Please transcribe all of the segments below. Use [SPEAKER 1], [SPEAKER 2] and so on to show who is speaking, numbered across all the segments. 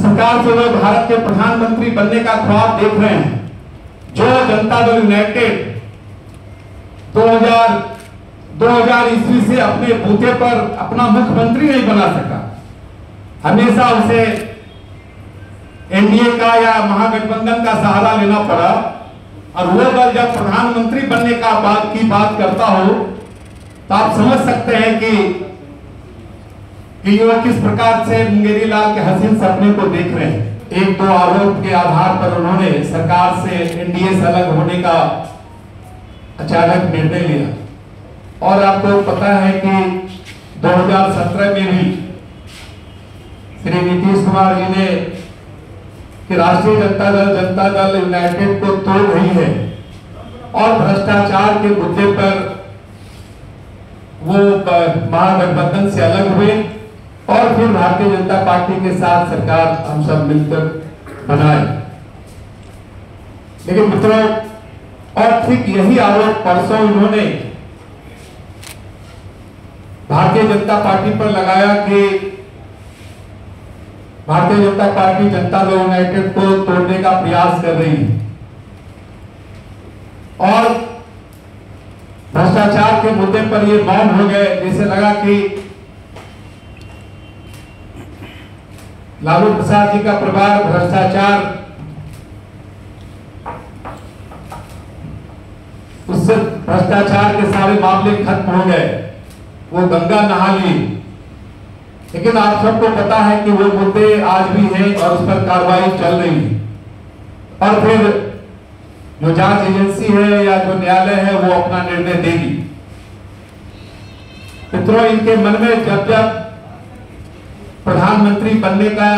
[SPEAKER 1] प्रकार से वे भारत के प्रधानमंत्री बनने का ख्वाब देख रहे हैं। जो जनता दल यूनाइटेड 2000 2000 ईस्वी से अपने बूते पर अपना मुख्यमंत्री नहीं बना सका। हमेशा उसे एनडीए का या महागठबंधन का सहारा लेना पड़ा। और वो दल जब प्रधानमंत्री बनने का बात, की बात करता हो तो आप समझ सकते हैं कि कि वो किस प्रकार से मुंगेरी लाल के हसीन सपने को देख रहे हैं? एक दो आरोप के आधार पर उन्होंने सरकार से एनडीए से अलग होने का अचानक निर्णय लिया। और आपको पता है कि 2017 में भी श्री नीतीश कुमार जी ने राष्ट्रीय जनता दल जनता दल यूनाइटेड को तोड़ रही है और भ्रष्टाचार के मुद्दे पर वो महागठबंधन से अलग हुए। और फिर भारतीय जनता पार्टी के साथ सरकार हम सब मिलकर बनाए। लेकिन मित्रों, और ठीक यही आरोप परसों इन्होंने भारतीय जनता पार्टी पर लगाया कि भारतीय जनता पार्टी जनता दल यूनाइटेड को तोड़ने का प्रयास कर रही है। और भ्रष्टाचार के मुद्दे पर ये मौन हो गए, जैसे लगा कि लालू प्रसाद जी का परिवार भ्रष्टाचार उससे भ्रष्टाचार के सारे मामले खत्म हो गए। वो गंगा नहा ली। लेकिन आप सबको पता है कि वो मुद्दे आज भी हैं और उस पर कार्रवाई चल रही है। और फिर जो जाँच एजेंसी है या जो न्यायालय है, वो अपना निर्णय देगी। मित्रों, इनके मन में जब जब प्रधानमंत्री बनने का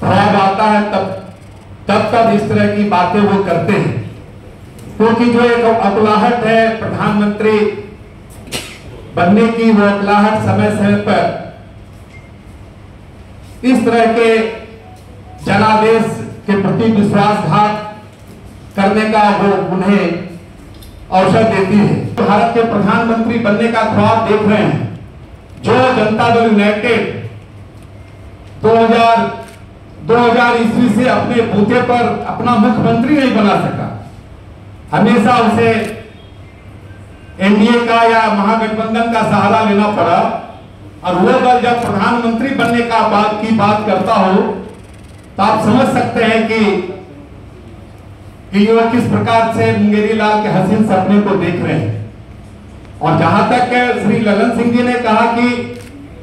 [SPEAKER 1] ख्वाब आता है तब तब तब इस तरह की बातें वो करते हैं। क्योंकि जो एक अकुलाहट है प्रधानमंत्री बनने की, वो अकुलाहट समय समय पर इस तरह के जनादेश के प्रति विश्वासघात करने का वो उन्हें अवसर देती है। भारत के प्रधानमंत्री बनने का ख्वाब देख रहे हैं। जो जनता दल यूनाइटेड 2000 2000 ईस्वी से अपने बूते पर अपना मुख्यमंत्री नहीं बना सका। हमेशा उसे एनडीए का या महागठबंधन का सहारा लेना पड़ा। और वो दल जब प्रधानमंत्री बनने का बात की बात करता हो तो आप समझ सकते हैं कि कि वो किस प्रकार से मुंगेरी लाल के हसीन सपने को देख रहे हैं। और जहाँ तक श्री ललन सिंह जी ने कहा कि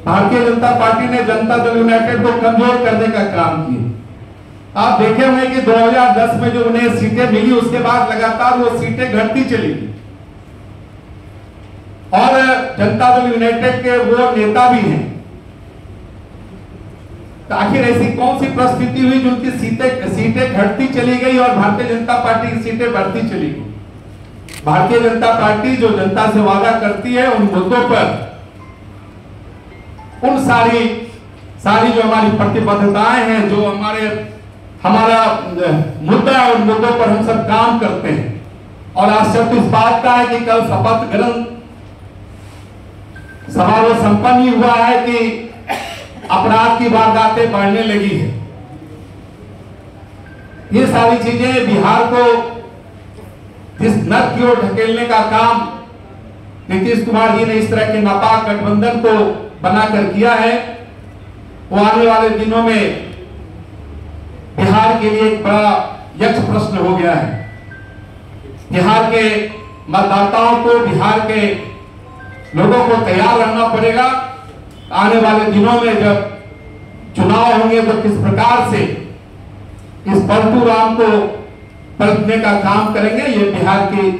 [SPEAKER 1] भारतीय जनता पार्टी ने जनता दल यूनाइटेड को कमज़ोर करने का काम किया। आप देखे हुए कि 2010 में जो उन्हें सीटें मिली, उसके बाद लगातार वो सीटें घटती चली और जनता दल यूनाइटेड के वो नेता भी हैं। तो आखिर ऐसी कौन सी परिस्थिति हुई जो उनकी सीटें सीटें घटती चली गई और भारतीय जनता पार्टी की सीटें बढ़ती चली गई? भारतीय जनता पार्टी जो जनता से वादा करती है उन मुद्दों पर, उन सारी सारी जो हमारी प्रतिबद्धताएँ हैं, जो हमारे, हमारा मुद्दा है, उन मुद्दों पर हम सब काम करते हैं। और आश्चर्य इस बात का है कि कल शपथ ग्रहण समारोह संपन्न ही हुआ है कि अपराध की वारदातें बढ़ने लगी है। ये सारी चीज़ें बिहार को इस नर की ओर ढकेलने का काम नीतीश कुमार जी ने इस तरह के नापाक गठबंधन को बनाकर किया है। वो आने वाले दिनों में बिहार के लिए एक बड़ा यक्ष प्रश्न हो गया है। बिहार के मतदाताओं को, बिहार के लोगों को तैयार रहना पड़ेगा। आने वाले दिनों में जब चुनाव होंगे तो किस प्रकार से इस पलटू राम को पलटने का काम करेंगे। ये बिहार की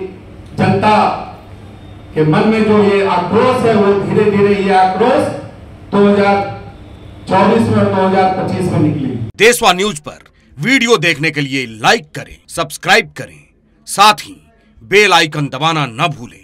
[SPEAKER 1] जनता के मन में जो ये आक्रोश है, वो धीरे धीरे ये आक्रोश 2024 में और 2025 में निकली।
[SPEAKER 2] देशवा न्यूज़ पर वीडियो देखने के लिए लाइक करें, सब्सक्राइब करें। साथ ही बेल आइकन दबाना न भूलें।